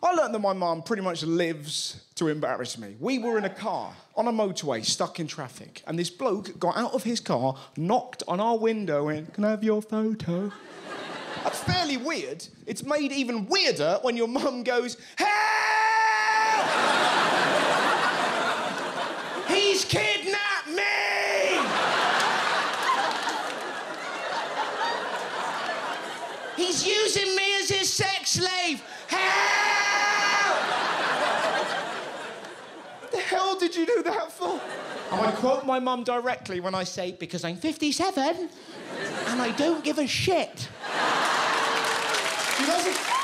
I learned that my mum pretty much lives to embarrass me. We were in a car on a motorway, stuck in traffic, and this bloke got out of his car, knocked on our window, and can I have your photo? That's fairly weird. It's made even weirder when your mum goes, Help! He's kidnapped me! He's using me as his sex slave! Help! Did you do that for? And I quote my mum directly when I say, because I'm 57 and I don't give a shit. She doesn't